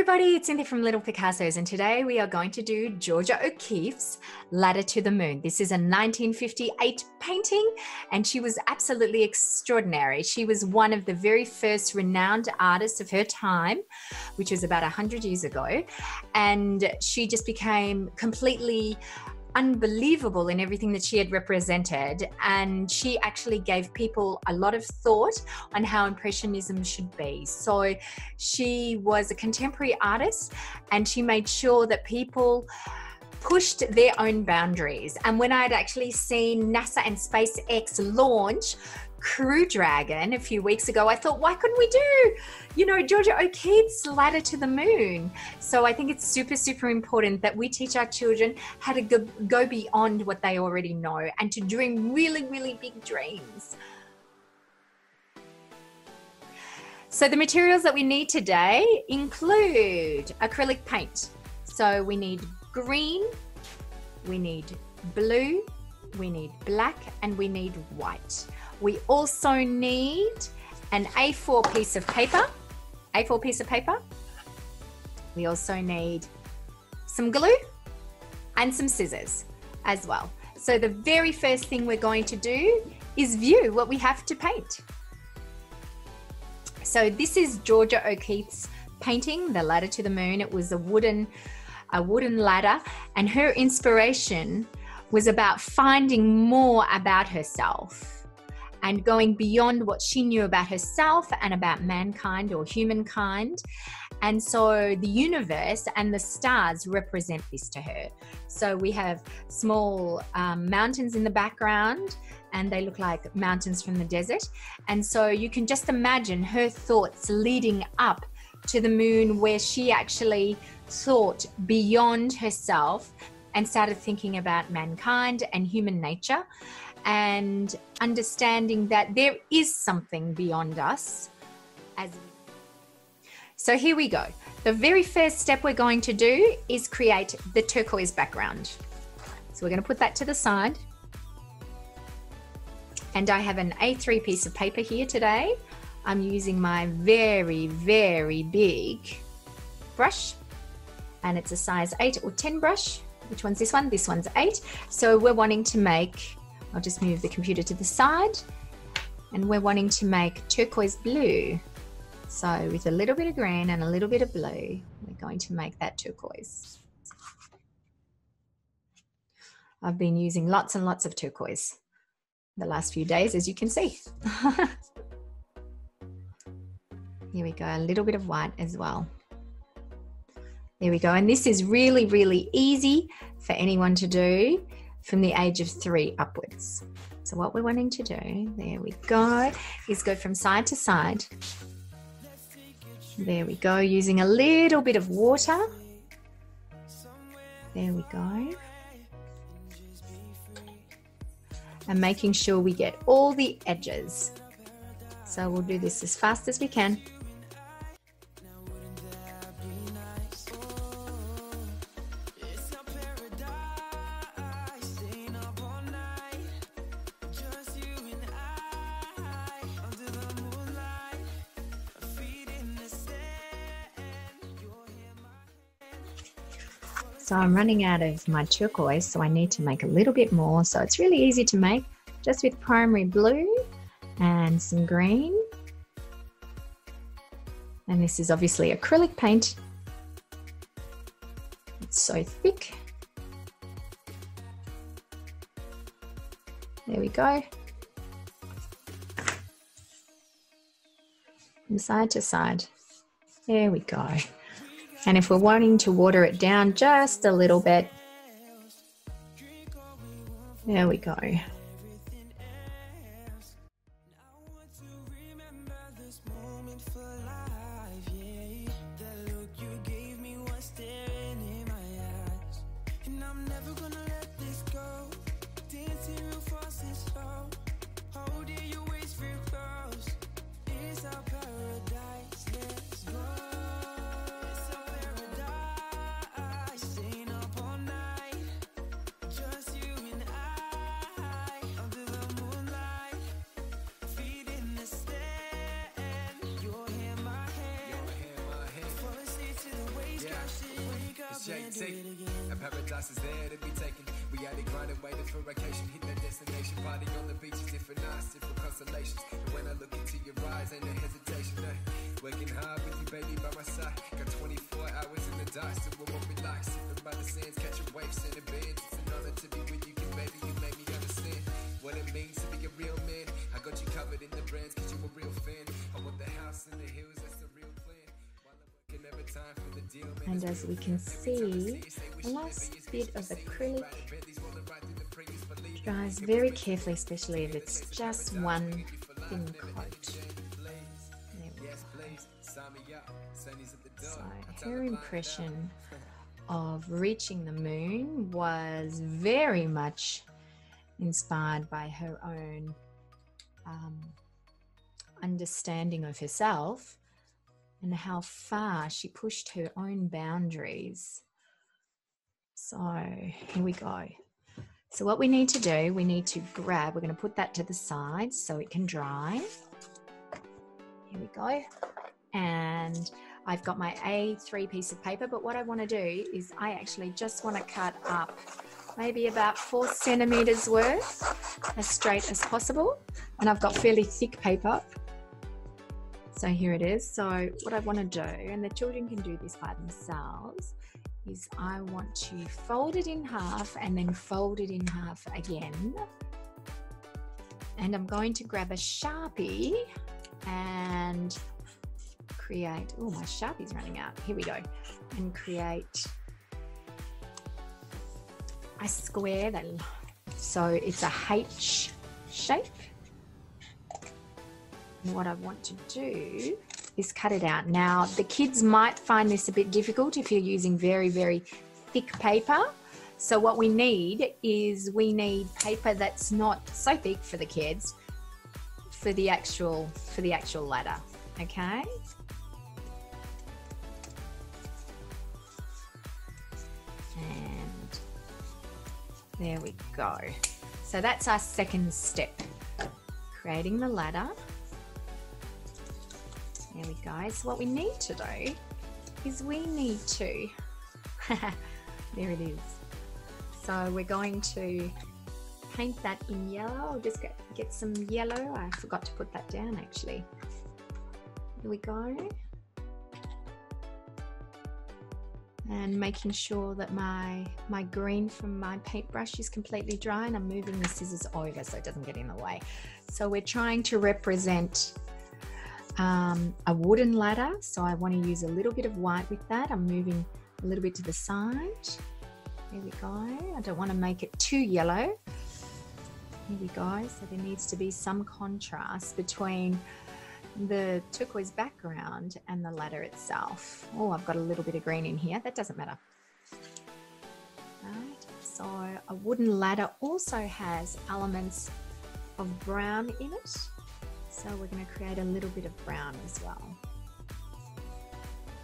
everybody, it's Cynthia from Little Picassos, and today we are going to do Georgia O'Keeffe's Ladder to the Moon. This is a 1958 painting, and she was absolutely extraordinary. She was one of the very first renowned artists of her time, which was about 100 years ago, and she just became completely unbelievable in everything that she had represented. And she actually gave people a lot of thought on how Impressionism should be. So she was a contemporary artist and she made sure that people pushed their own boundaries. And when I'd actually seen NASA and SpaceX launch Crew Dragon a few weeks ago, I thought, why couldn't we do, you know, Georgia O'Keeffe's Ladder to the Moon? So I think it's super, super important that we teach our children how to go, go beyond what they already know and to dream really, really big dreams. So the materials that we need today include acrylic paint. So we need green, we need blue, we need black, and we need white. We also need an A4 piece of paper, A4 piece of paper. We also need some glue and some scissors as well. So the very first thing we're going to do is view what we have to paint. So this is Georgia O'Keeffe's painting, The Ladder to the Moon. It was a wooden, a wooden ladder and her inspiration was about finding more about herself and going beyond what she knew about herself and about mankind or humankind. And so the universe and the stars represent this to her. So we have small um, mountains in the background, and they look like mountains from the desert. And so you can just imagine her thoughts leading up to the moon, where she actually thought beyond herself and started thinking about mankind and human nature and understanding that there is something beyond us as so here we go. The very first step we're going to do is create the turquoise background. So we're going to put that to the side. And I have an A3 piece of paper here today. I'm using my very very big brush. And it's a size 8 or 10 brush. Which one's this one? This one's 8 so we're wanting to make I'll just move the computer to the side and we're wanting to make turquoise blue. So with a little bit of green and a little bit of blue, we're going to make that turquoise. I've been using lots and lots of turquoise the last few days, as you can see. Here we go, a little bit of white as well. There we go. And this is really, really easy for anyone to do from the age of three upwards. So, what we're wanting to do, there we go, is go from side to side. There we go, using a little bit of water. There we go. And making sure we get all the edges. So, we'll do this as fast as we can. So I'm running out of my turquoise, so I need to make a little bit more. So it's really easy to make just with primary blue and some green. And this is obviously acrylic paint. It's so thick. There we go. From side to side. There we go. And if we're wanting to water it down just a little bit, there we go. JT. A paradise is there to be taken. We had it grinding, waiting for vacation. Hit that destination. Party on the beach different nights, different constellations. And when I look into your eyes, ain't no hesitation. Eh? Working hard with you, baby, by my side. Got 24 hours in the dark, so we won't relax. Sipping by the sands, catching waves, in the bands. It's an honor to be with you, baby. You make me understand what it means to be a real man. I got you covered in the brands, cause you a real fan. I want the house in the hills, And as we can see, the last bit of acrylic dries very carefully, especially if it's just one thin coat. So her impression of reaching the moon was very much inspired by her own um, understanding of herself and how far she pushed her own boundaries. So here we go. So what we need to do, we need to grab, we're going to put that to the side so it can dry. Here we go. And I've got my A3 piece of paper, but what I want to do is I actually just want to cut up maybe about four centimeters worth as straight as possible. And I've got fairly thick paper. So here it is. So what I want to do, and the children can do this by themselves, is I want to fold it in half and then fold it in half again. And I'm going to grab a Sharpie and create, oh, my Sharpie's running out. Here we go. And create a square that, so it's a H shape. What I want to do is cut it out. Now, the kids might find this a bit difficult if you're using very, very thick paper. So what we need is we need paper that's not so thick for the kids for the actual for the actual ladder. Okay? And there we go. So that's our second step. Creating the ladder. So what we need to do is we need to, there it is. So we're going to paint that in yellow. I'll just get, get some yellow. I forgot to put that down actually. Here we go. And making sure that my, my green from my paintbrush is completely dry and I'm moving the scissors over so it doesn't get in the way. So we're trying to represent um, a wooden ladder. So I want to use a little bit of white with that. I'm moving a little bit to the side. There we go. I don't want to make it too yellow. Here we go. So there needs to be some contrast between the turquoise background and the ladder itself. Oh, I've got a little bit of green in here. That doesn't matter. Right. So a wooden ladder also has elements of brown in it. So we're going to create a little bit of brown as well.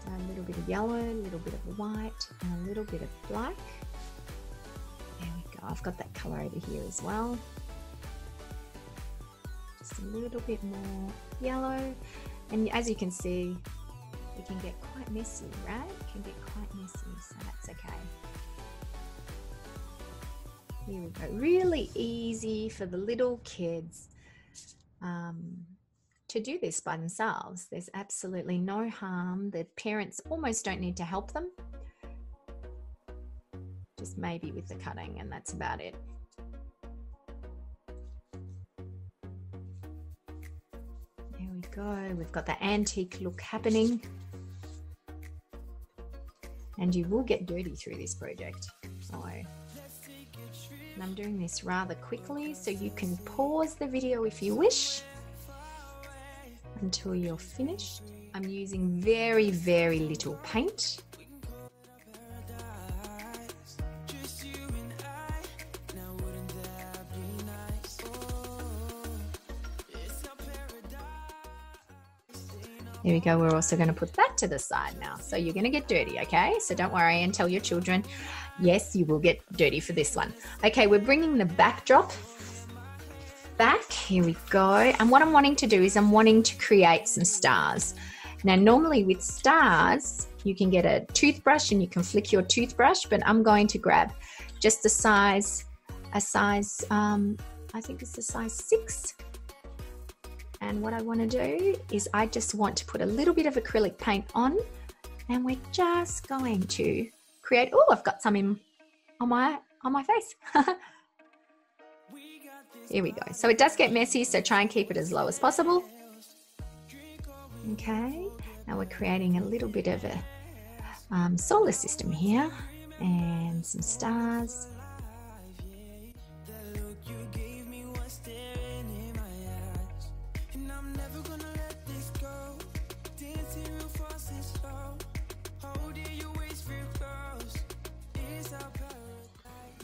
So a little bit of yellow, a little bit of white, and a little bit of black. There we go. I've got that color over here as well. Just a little bit more yellow. And as you can see, it can get quite messy, right? It can get quite messy, so that's okay. Here we go. Really easy for the little kids um, to do this by themselves. There's absolutely no harm. The parents almost don't need to help them. Just maybe with the cutting, and that's about it. There we go. We've got the antique look happening. And you will get dirty through this project. So, and I'm doing this rather quickly, so you can pause the video if you wish until you're finished. I'm using very, very little paint. There we go. We're also going to put that to the side now. So you're going to get dirty, okay? So don't worry and tell your children, yes, you will get dirty for this one. Okay, we're bringing the backdrop back. Here we go. And what I'm wanting to do is I'm wanting to create some stars. Now, normally with stars, You can get a toothbrush and you can flick your toothbrush, but I'm going to grab just a size, a size, um, I think it's a size six. And what I want to do is I just want to put a little bit of acrylic paint on and we're just going to create, oh, I've got some in on my, on my face. Here we go. So it does get messy, so try and keep it as low as possible. Okay, now we're creating a little bit of a um, solar system here and some stars.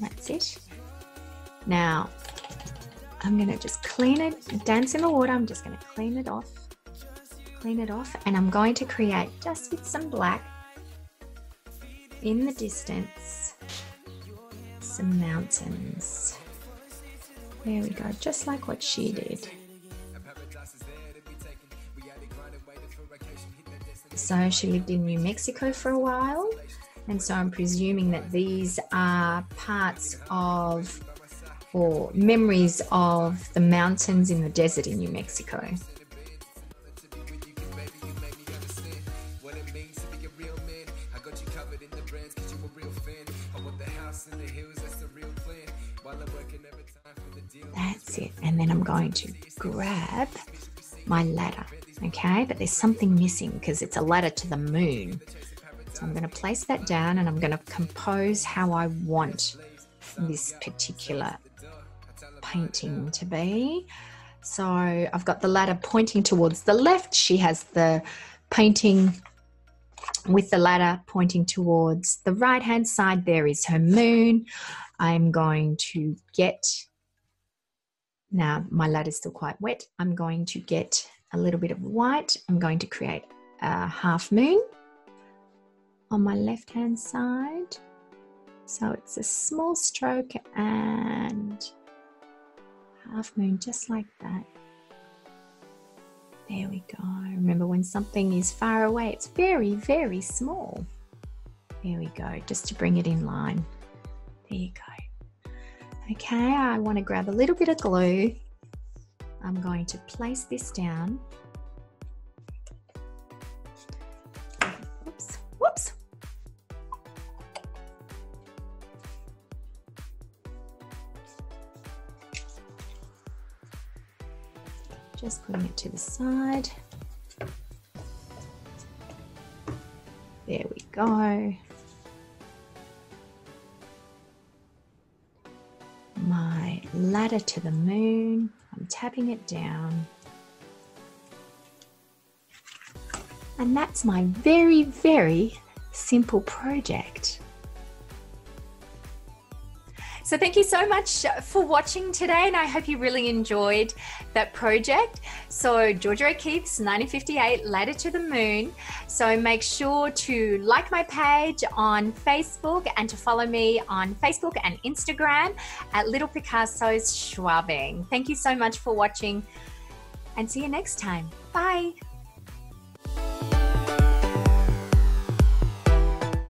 That's it. Now, I'm going to just clean it, dance in the water. I'm just going to clean it off, clean it off. And I'm going to create just with some black in the distance, some mountains. There we go, just like what she did. So she lived in New Mexico for a while. And so I'm presuming that these are parts of or memories of the mountains in the desert in New Mexico. That's it. And then I'm going to grab my ladder. Okay, but there's something missing because it's a ladder to the moon. So I'm going to place that down and I'm going to compose how I want this particular painting to be. So I've got the ladder pointing towards the left. She has the painting with the ladder pointing towards the right hand side. There is her moon. I'm going to get, now my ladder is still quite wet. I'm going to get a little bit of white. I'm going to create a half moon on my left hand side. So it's a small stroke and half moon just like that. There we go. Remember when something is far away, it's very, very small. There we go, just to bring it in line. There you go. Okay, I want to grab a little bit of glue. I'm going to place this down Just putting it to the side. There we go. My ladder to the moon. I'm tapping it down. And that's my very, very simple project. So thank you so much for watching today, and I hope you really enjoyed that project. So Georgia O'Keeffe's 1958 Ladder to the Moon. So make sure to like my page on Facebook and to follow me on Facebook and Instagram at Little Picassos Schwabing. Thank you so much for watching and see you next time. Bye.